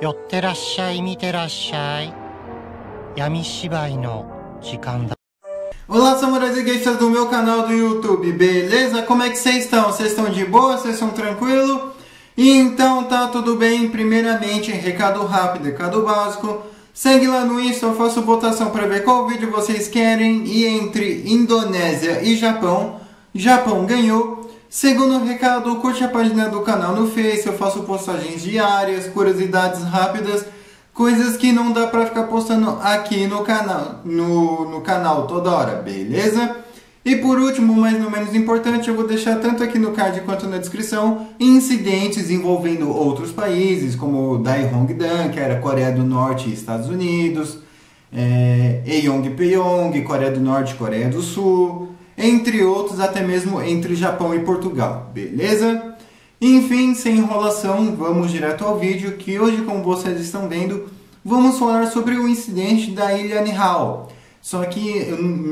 寄ってらっしゃい見てらっしゃい闇芝居の時間だ Olá, samurais e geishas do meu canal do YouTube, beleza? Como é que vocês estão? Vocês estão de boa? Vocês estão tranquilo? Então tá tudo bem. Primeiramente, recado rápido, recado básico. Segue lá no Insta, eu faço votação para ver qual vídeo vocês querem. E entre Indonésia e Japão, Japão ganhou. Segundo recado, curte a página do canal no Face, eu faço postagens diárias, curiosidades rápidas, coisas que não dá pra ficar postando aqui no canal, no, no canal toda hora, beleza? E por último, mas não menos importante, eu vou deixar tanto aqui no card quanto na descrição incidentes envolvendo outros países, como Daehongdan, que era Coreia do Norte e Estados Unidos, é, Pyong, Coreia do Norte e Coreia do Sul, entre outros, até mesmo entre Japão e Portugal, beleza? Enfim, sem enrolação, vamos direto ao vídeo que hoje, como vocês estão vendo, vamos falar sobre o incidente da ilha Nihao. Só que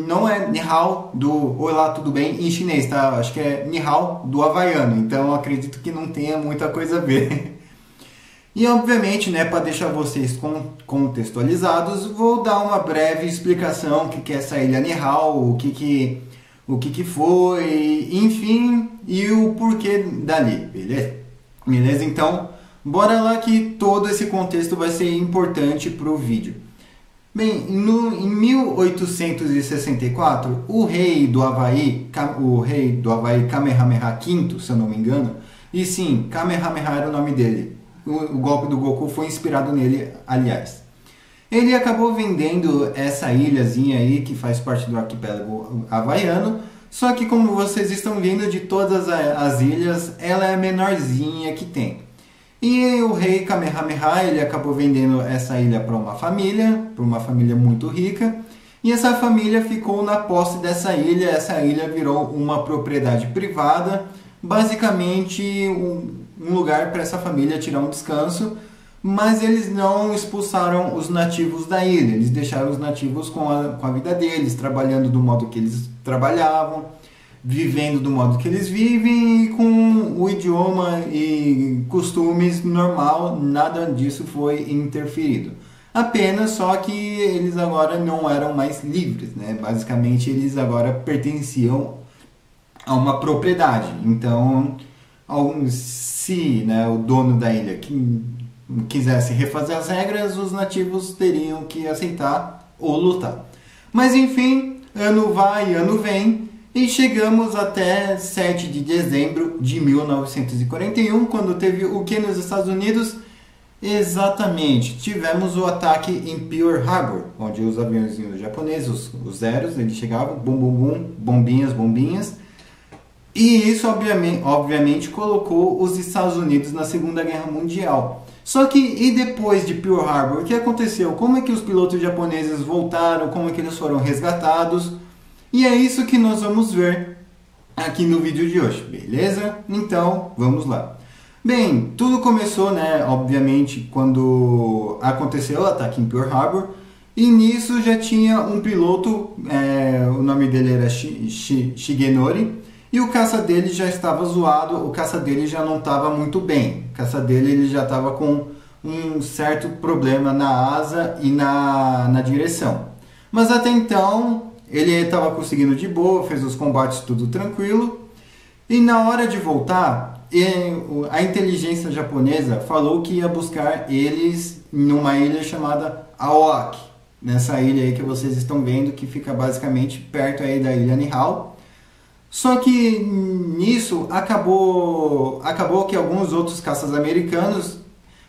não é Nihao do Olá, tudo bem em chinês, tá? Acho que é Nihao do havaiano, então acredito que não tenha muita coisa a ver. E obviamente, né, para deixar vocês contextualizados, vou dar uma breve explicação o que é essa ilha Nihao, o que, que o que, que foi, enfim, e o porquê dali, beleza? Beleza? Então, bora lá que todo esse contexto vai ser importante para o vídeo. Bem, no, em 1864, o rei do Havaí, o rei do Havaí Kamehameha V, se eu não me engano, e sim, Kamehameha era o nome dele. O, o golpe do Goku foi inspirado nele, aliás. Ele acabou vendendo essa ilhazinha aí, que faz parte do arquipélago havaiano, só que como vocês estão vendo de todas as ilhas, ela é a menorzinha que tem. E o rei Kamehameha, ele acabou vendendo essa ilha para uma família, para uma família muito rica, e essa família ficou na posse dessa ilha, essa ilha virou uma propriedade privada, basicamente um, lugar para essa família tirar um descanso, mas eles não expulsaram os nativos da ilha, eles deixaram os nativos com a, com a vida deles, trabalhando do modo que eles trabalhavam, vivendo do modo que eles vivem e com o idioma e costumes normal, nada disso foi interferido. Apenas só que eles agora não eram mais livres, né? Basicamente eles agora pertenciam a uma propriedade. Então, se né, o dono da ilha que quisesse refazer as regras, os nativos teriam que aceitar ou lutar. Mas enfim, ano vai, ano vem, e chegamos até 7 de dezembro de 1941, quando teve o que nos Estados Unidos? Exatamente, tivemos o ataque em Pearl Harbor, onde os aviões japoneses, os, os zeros, eles chegavam, bum bum bum, bombinhas, bombinhas, e isso obviamente, obviamente colocou os Estados Unidos na Segunda Guerra Mundial. Só que e depois de Pearl Harbor, o que aconteceu? Como é que os pilotos japoneses voltaram? Como é que eles foram resgatados? E é isso que nós vamos ver aqui no vídeo de hoje, beleza? Então, vamos lá. Bem, tudo começou, né, obviamente, quando aconteceu o ataque em Pearl Harbor, e nisso já tinha um piloto, é, o nome dele era Shigenori, e o caça dele já estava zoado, o caça dele já não estava muito bem. O caça dele ele já estava com um certo problema na asa e na, na direção. Mas até então ele estava conseguindo de boa, fez os combates tudo tranquilo. E na hora de voltar, a inteligência japonesa falou que ia buscar eles numa ilha chamada Aoaki. Nessa ilha aí que vocês estão vendo, que fica basicamente perto aí da ilha Nihao. Só que nisso acabou, acabou que alguns outros caças americanos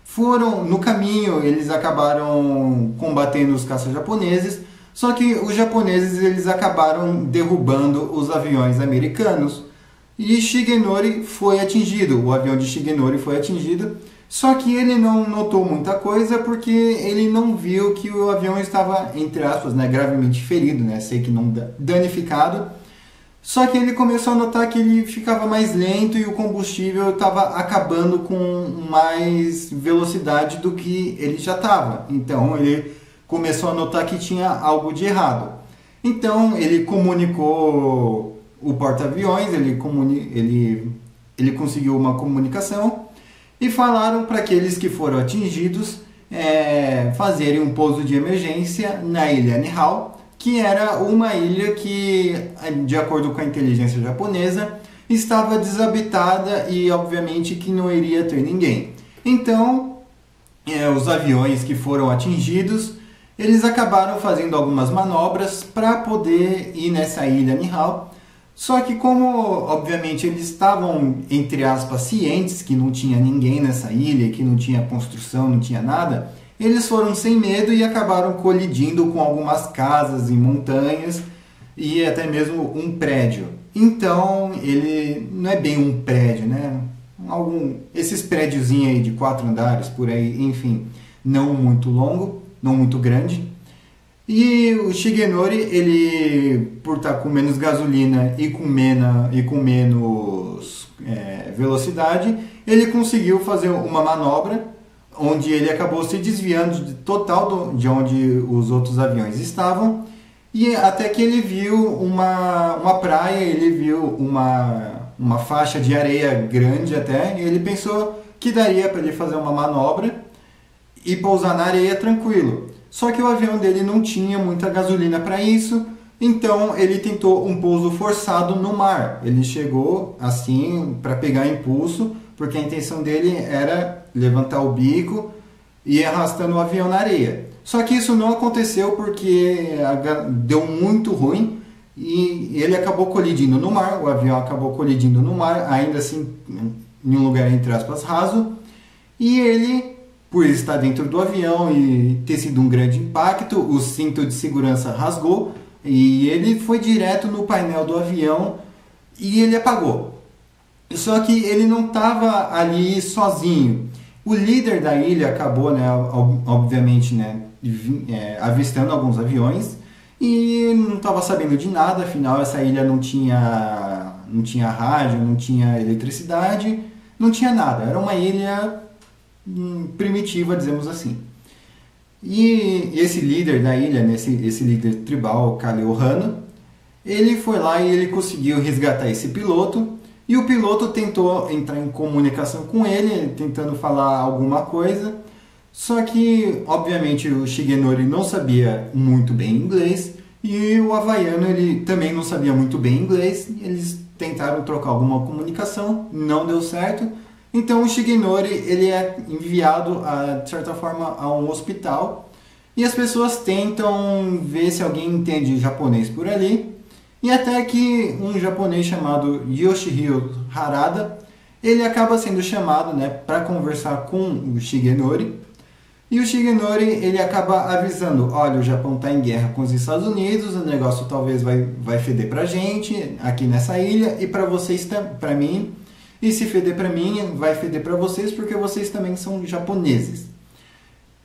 foram no caminho, eles acabaram combatendo os caças japoneses, só que os japoneses eles acabaram derrubando os aviões americanos. E Shigenori foi atingido, o avião de Shigenori foi atingido, só que ele não notou muita coisa porque ele não viu que o avião estava, entre aspas, né, gravemente ferido, né, sei que não danificado, só que ele começou a notar que ele ficava mais lento e o combustível estava acabando com mais velocidade do que ele já estava. Então ele começou a notar que tinha algo de errado. Então ele comunicou o porta-aviões, ele, comuni ele, ele conseguiu uma comunicação e falaram para aqueles que foram atingidos é, fazerem um pouso de emergência na ilha Nihao, que era uma ilha que, de acordo com a inteligência japonesa, estava desabitada e obviamente que não iria ter ninguém. Então, é, os aviões que foram atingidos, eles acabaram fazendo algumas manobras para poder ir nessa ilha Nihao. Só que como, obviamente, eles estavam, entre aspas, cientes que não tinha ninguém nessa ilha, que não tinha construção, não tinha nada, eles foram sem medo e acabaram colidindo com algumas casas e montanhas e até mesmo um prédio. Então, ele não é bem um prédio, né? Algum, esses prédiozinhos aí de quatro andares por aí, enfim, não muito longo, não muito grande. E o Shigenori, ele, por estar com menos gasolina e com, mena, e com menos é, velocidade, ele conseguiu fazer uma manobra onde ele acabou se desviando de total do, de onde os outros aviões estavam e até que ele viu uma, uma praia, ele viu uma, uma faixa de areia grande até, e ele pensou que daria para ele fazer uma manobra e pousar na areia tranquilo. Só que o avião dele não tinha muita gasolina para isso, então ele tentou um pouso forçado no mar. Ele chegou assim para pegar impulso, porque a intenção dele era levantar o bico e ir arrastando o avião na areia. Só que isso não aconteceu porque deu muito ruim e ele acabou colidindo no mar, o avião acabou colidindo no mar, ainda assim em um lugar entre aspas raso, e ele, por estar dentro do avião e ter sido um grande impacto, o cinto de segurança rasgou e ele foi direto no painel do avião e ele apagou. Só que ele não estava ali sozinho. O líder da ilha acabou, né, obviamente, né, é, avistando alguns aviões e não estava sabendo de nada, afinal essa ilha não tinha, não tinha rádio, não tinha eletricidade, não tinha nada, era uma ilha hum, primitiva, dizemos assim. E esse líder da ilha, nesse, esse líder tribal, Kaleo Hano, ele foi lá e ele conseguiu resgatar esse piloto, e o piloto tentou entrar em comunicação com ele, tentando falar alguma coisa, só que, obviamente, o Shigenori não sabia muito bem inglês e o havaiano ele também não sabia muito bem inglês. Eles tentaram trocar alguma comunicação, não deu certo. Então o Shigenori ele é enviado, a, de certa forma, a um hospital e as pessoas tentam ver se alguém entende japonês por ali. E até que um japonês chamado Yoshihiro Harada ele acaba sendo chamado né, para conversar com o Shigenori e o Shigenori ele acaba avisando, olha, o Japão está em guerra com os Estados Unidos, o negócio talvez vai, vai feder para gente aqui nessa ilha e para vocês, para mim. E se feder para mim, vai feder para vocês porque vocês também são japoneses.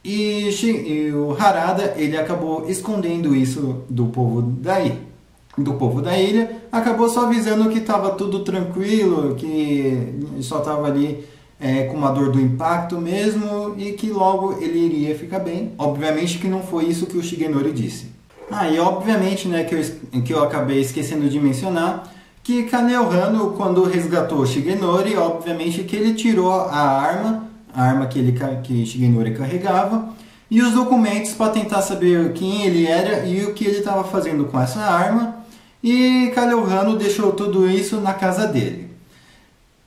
E, e, o Harada ele acabou escondendo isso do povo daí, do povo da ilha, acabou só avisando que estava tudo tranquilo, que só estava ali é, com uma dor do impacto mesmo e que logo ele iria ficar bem. Obviamente que não foi isso que o Shigenori disse. Ah, e obviamente né, que, eu, que eu acabei esquecendo de mencionar que Kaneo quando resgatou Shigenori, obviamente que ele tirou a arma, a arma que, ele, que Shigenori carregava, e os documentos para tentar saber quem ele era e o que ele estava fazendo com essa arma. E Kaneo Hano deixou tudo isso na casa dele.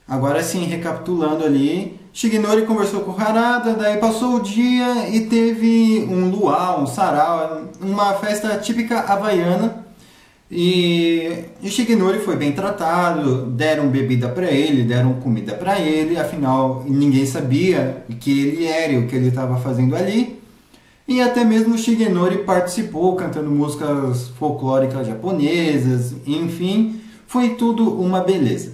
Agora sim, recapitulando ali, Shigenori conversou com Harada, daí passou o dia e teve um luau, um sarau, uma festa típica havaiana. E o Shigenori foi bem tratado, deram bebida para ele, deram comida para ele, afinal ninguém sabia que ele era e o que ele estava fazendo ali. E até mesmo Shigenori participou cantando músicas folclóricas japonesas, enfim, foi tudo uma beleza.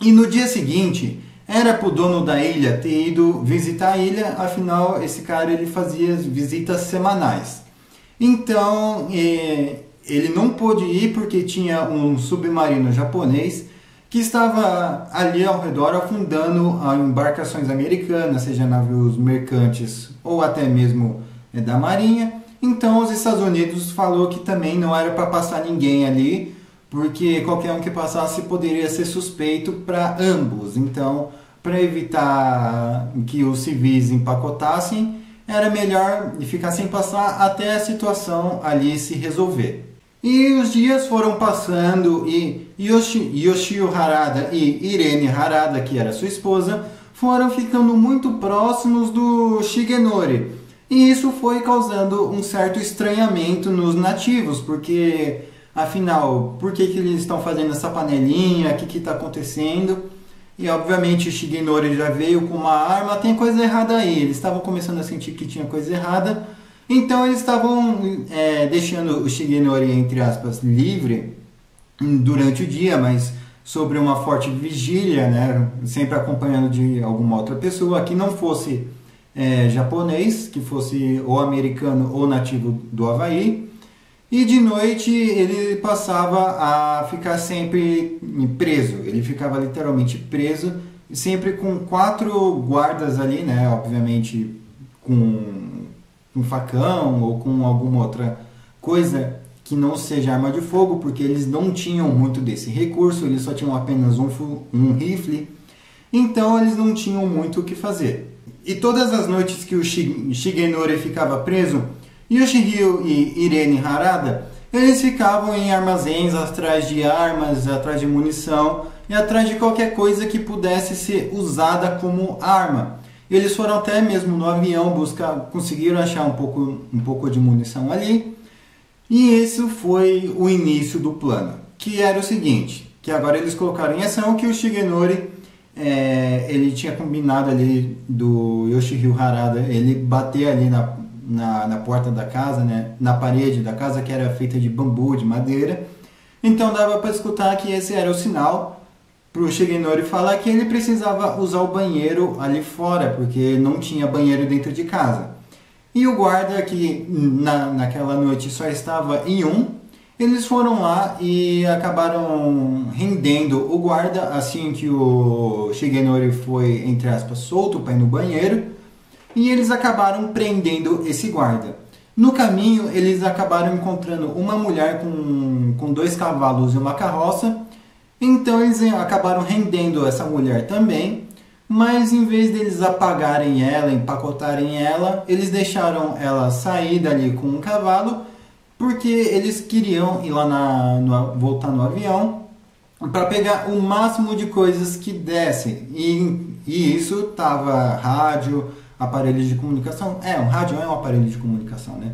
E no dia seguinte, era para o dono da ilha ter ido visitar a ilha, afinal esse cara ele fazia visitas semanais. Então é, ele não pôde ir porque tinha um submarino japonês que estava ali ao redor afundando embarcações americanas, seja navios mercantes ou até mesmo é, da marinha. Então os Estados Unidos falou que também não era para passar ninguém ali porque qualquer um que passasse poderia ser suspeito para ambos. Então, para evitar que os civis empacotassem, era melhor ficar sem passar até a situação ali se resolver. E os dias foram passando e Yoshi, Yoshio Harada e Irene Harada, que era sua esposa, foram ficando muito próximos do Shigenori. E isso foi causando um certo estranhamento nos nativos, porque afinal, por que, que eles estão fazendo essa panelinha? O que está acontecendo? E obviamente Shigenori já veio com uma arma, tem coisa errada aí. Eles estavam começando a sentir que tinha coisa errada. Então eles estavam é, deixando o Shigenori, entre aspas, livre durante o dia, mas sobre uma forte vigília, né? sempre acompanhando de alguma outra pessoa que não fosse é, japonês, que fosse ou americano ou nativo do Havaí. E de noite ele passava a ficar sempre preso. Ele ficava literalmente preso, sempre com quatro guardas ali, né? Obviamente com um facão ou com alguma outra coisa que não seja arma de fogo, porque eles não tinham muito desse recurso, eles só tinham apenas um, um rifle, então eles não tinham muito o que fazer. E todas as noites que o Shigenori ficava preso, Yoshihiro e Irene Harada, eles ficavam em armazéns atrás de armas, atrás de munição e atrás de qualquer coisa que pudesse ser usada como arma. Eles foram até mesmo no avião buscar, conseguiram achar um pouco, um pouco de munição ali. E esse foi o início do plano, que era o seguinte, que agora eles colocaram em ação que o Shigenori é, ele tinha combinado ali do Yoshihiro Harada ele bater ali na, na, na, porta da casa, né, na parede da casa que era feita de bambu, de madeira. Então dava para escutar que esse era o sinal para o Shigenori falar que ele precisava usar o banheiro ali fora, porque não tinha banheiro dentro de casa. E o guarda, que na, naquela noite só estava em um, eles foram lá e acabaram rendendo o guarda assim que o Shigenori foi, entre aspas, solto para ir no banheiro e eles acabaram prendendo esse guarda. No caminho, eles acabaram encontrando uma mulher com, com dois cavalos e uma carroça, então eles acabaram rendendo essa mulher também, mas em vez deles apagarem ela, empacotarem ela, eles deixaram ela sair dali com um cavalo, porque eles queriam ir lá na, no, voltar no avião para pegar o máximo de coisas que dessem. E, e isso tava rádio, aparelhos de comunicação. É, um rádio é um aparelho de comunicação, né?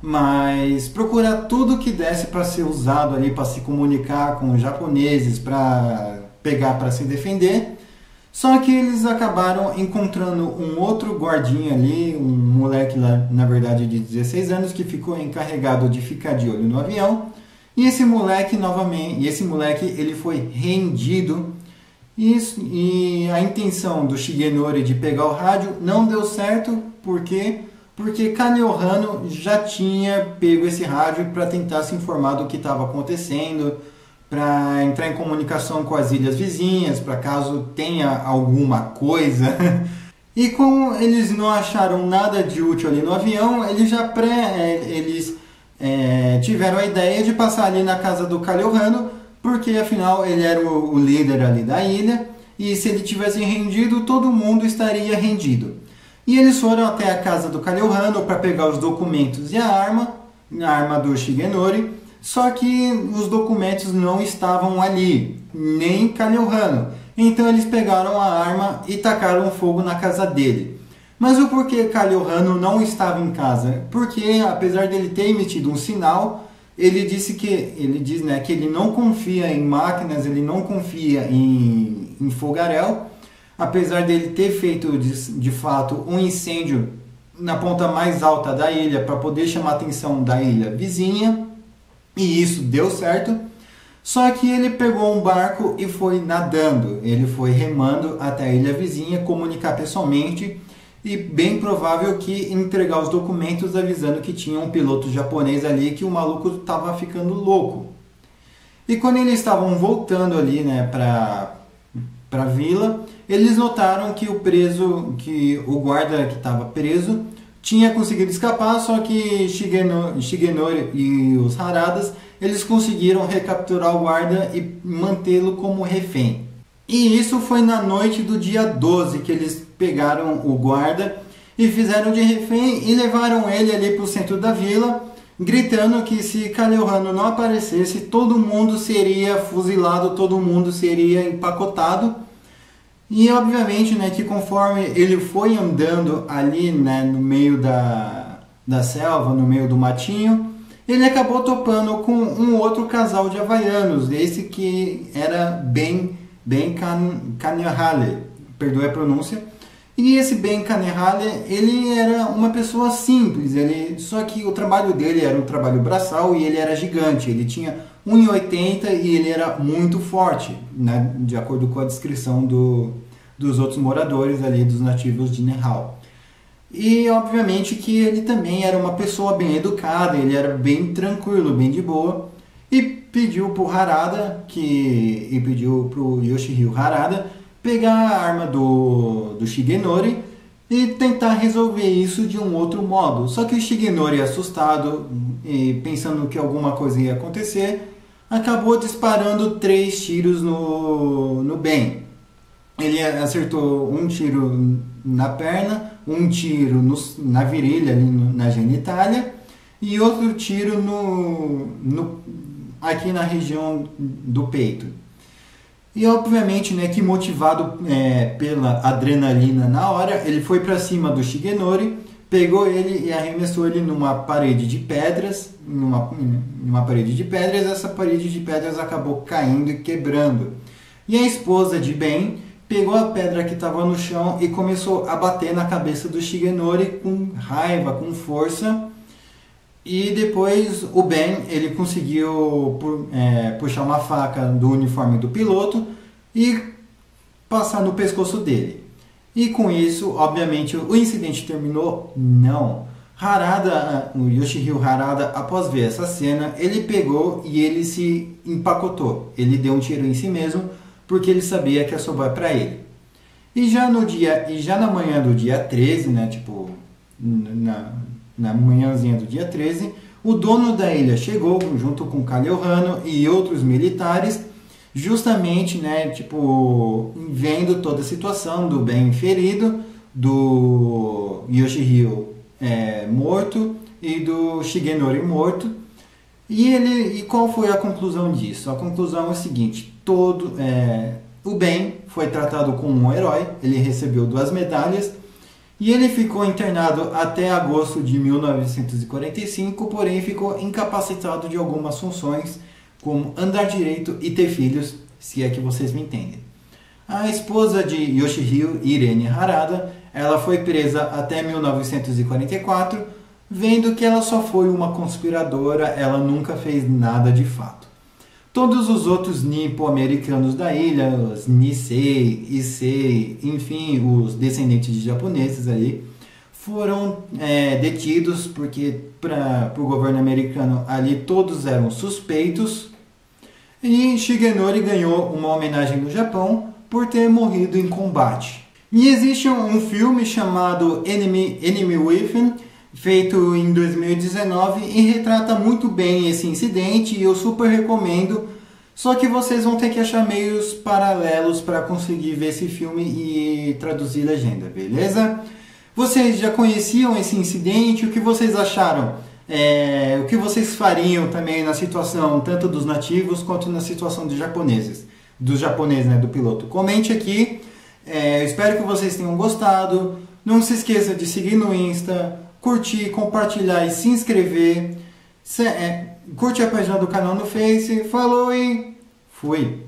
Mas procurar tudo que desse para ser usado ali para se comunicar com os japoneses, para pegar para se defender. Só que eles acabaram encontrando um outro guardinha ali, um moleque lá, na verdade de 16 anos, que ficou encarregado de ficar de olho no avião. E esse moleque novamente, e esse moleque ele foi rendido isso, e a intenção do Shigenori de pegar o rádio não deu certo, por quê? Porque Kaneohano já tinha pego esse rádio para tentar se informar do que estava acontecendo, para entrar em comunicação com as ilhas vizinhas, para caso tenha alguma coisa. e como eles não acharam nada de útil ali no avião, eles já pré, é, eles é, tiveram a ideia de passar ali na casa do Kaneohano porque afinal ele era o, o líder ali da ilha e se ele tivesse rendido, todo mundo estaria rendido. E eles foram até a casa do Kalyohano para pegar os documentos e a arma, a arma do Shigenori, só que os documentos não estavam ali, nem Kalyohano. Então eles pegaram a arma e tacaram fogo na casa dele. Mas o porquê Kalyohano não estava em casa? Porque apesar dele ter emitido um sinal, ele disse que ele diz né, que ele não confia em máquinas, ele não confia em, em fogaréu, apesar dele ter feito de, de fato um incêndio na ponta mais alta da ilha para poder chamar a atenção da ilha vizinha, e isso deu certo. Só que ele pegou um barco e foi nadando, ele foi remando até a ilha vizinha comunicar pessoalmente e bem provável que entregar os documentos avisando que tinha um piloto japonês ali que o maluco estava ficando louco. E quando eles estavam voltando ali, né, para para vila, eles notaram que o preso, que o guarda que estava preso tinha conseguido escapar, só que Shigenori, Shigenori e os Haradas, eles conseguiram recapturar o guarda e mantê-lo como refém. E isso foi na noite do dia 12 que eles pegaram o guarda e fizeram de refém e levaram ele ali para o centro da vila, gritando que se Caleuhano não aparecesse, todo mundo seria fuzilado, todo mundo seria empacotado. E obviamente, né, que conforme ele foi andando ali, né, no meio da, da selva, no meio do matinho, ele acabou topando com um outro casal de havaianos, esse que era bem Ben Kanehale, perdoe a pronúncia. E esse Ben Kanehale, ele era uma pessoa simples, ele, só que o trabalho dele era um trabalho braçal e ele era gigante, ele tinha 1,80 e ele era muito forte, né, de acordo com a descrição do, dos outros moradores ali, dos nativos de Nehal. E obviamente que ele também era uma pessoa bem educada, ele era bem tranquilo, bem de boa. E pediu para o Harada, que, e pediu para o Yoshihiro Harada pegar a arma do, do Shigenori e tentar resolver isso de um outro modo. Só que o Shigenori, assustado e pensando que alguma coisa ia acontecer, acabou disparando três tiros no, no Ben. Ele acertou um tiro na perna, um tiro no, na virilha, ali no, na genitália, e outro tiro no, no, aqui na região do peito. E obviamente, né, que motivado é, pela adrenalina na hora, ele foi para cima do Shigenori, pegou ele e arremessou ele numa parede de pedras, numa, numa parede de pedras, essa parede de pedras acabou caindo e quebrando. E a esposa de Ben pegou a pedra que estava no chão e começou a bater na cabeça do Shigenori com raiva, com força, e depois o Ben ele conseguiu é, puxar uma faca do uniforme do piloto e passar no pescoço dele. E com isso, obviamente, o incidente terminou? Não. Harada, o Yoshihiro Harada, após ver essa cena, ele pegou e ele se empacotou. Ele deu um tiro em si mesmo porque ele sabia que ia sobrar para ele. E já no dia e já na manhã do dia 13, né, tipo na, na manhãzinha do dia 13, o dono da ilha chegou junto com Kaliohano e outros militares, justamente, né, tipo, vendo toda a situação do bem ferido, do Yoshihiro é, morto e do Shigenori morto. E ele, e qual foi a conclusão disso? A conclusão é o seguinte: todo é, o bem foi tratado como um herói, ele recebeu duas medalhas e ele ficou internado até agosto de 1945, porém ficou incapacitado de algumas funções, como andar direito e ter filhos, se é que vocês me entendem. A esposa de Yoshihiro, Irene Harada, ela foi presa até 1944, vendo que ela só foi uma conspiradora, ela nunca fez nada de fato. Todos os outros nipo-americanos da ilha, os Nisei, Issei, enfim, os descendentes de japoneses ali, foram é, detidos porque para o governo americano ali todos eram suspeitos e Shigenori ganhou uma homenagem no Japão por ter morrido em combate. E existe um filme chamado Enemy, Enemy Within, feito em 2019 e retrata muito bem esse incidente e eu super recomendo. Só que vocês vão ter que achar meios paralelos para conseguir ver esse filme e traduzir legenda, beleza? Vocês já conheciam esse incidente? O que vocês acharam? É, o que vocês fariam também na situação tanto dos nativos quanto na situação dos japoneses, dos japoneses, né, do piloto? Comente aqui. É, espero que vocês tenham gostado. Não se esqueça de seguir no Insta, curtir, compartilhar e se inscrever. Se, é, curte a página do canal no Face. Falou e fui!